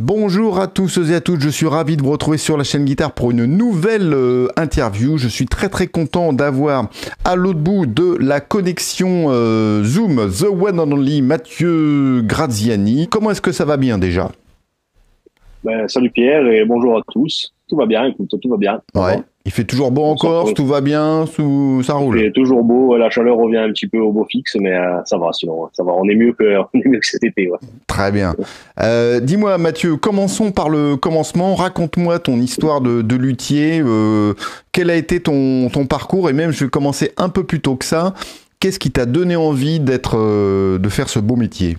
Bonjour à tous et à toutes, je suis ravi de vous retrouver sur la chaîne Guitare pour une nouvelle euh, interview. Je suis très très content d'avoir à l'autre bout de la connexion euh, Zoom The One and Only Mathieu Graziani. Comment est-ce que ça va bien déjà? Ben, Salut Pierre et bonjour à tous. Tout va bien, écoute, tout va bien. Ouais. Il fait toujours beau encore, tout va bien, ça roule. Il fait toujours beau, la chaleur revient un petit peu au beau fixe, mais euh, ça va sinon, ça va. On est mieux que, on est mieux que cet été. Ouais. Très bien. Euh, Dis-moi Mathieu, commençons par le commencement. Raconte-moi ton histoire de, de luthier. Euh, quel a été ton, ton parcours? Et même, je vais commencer un peu plus tôt que ça. Qu'est-ce qui t'a donné envie d'être, de faire ce beau métier?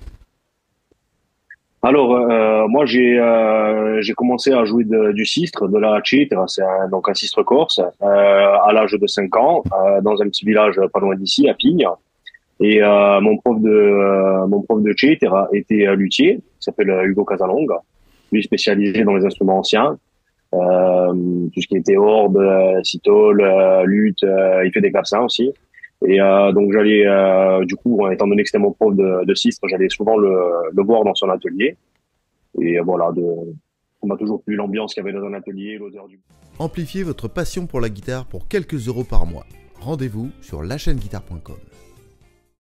Alors, euh, moi, j'ai euh, j'ai commencé à jouer du sistre, de la chitra, c'est donc un sistre corse, euh, à l'âge de 5 ans, euh, dans un petit village pas loin d'ici, à Pigne. Et euh, mon prof de mon prof de chitra était luthier, il s'appelle Hugo Casalonga, lui spécialisé dans les instruments anciens, tout ce qui était orbe, citole, lutte, il fait des clavecins aussi. Et euh, donc j'allais, euh, du coup, étant donné que c'était mon prof de, de sistre, j'allais souvent le, le, voir dans son atelier. Et voilà, de, on m'a toujours plu l'ambiance qu'il y avait dans un atelier, l'odeur du. Amplifiez votre passion pour la guitare pour quelques euros par mois. Rendez-vous sur lachaîneguitare.com.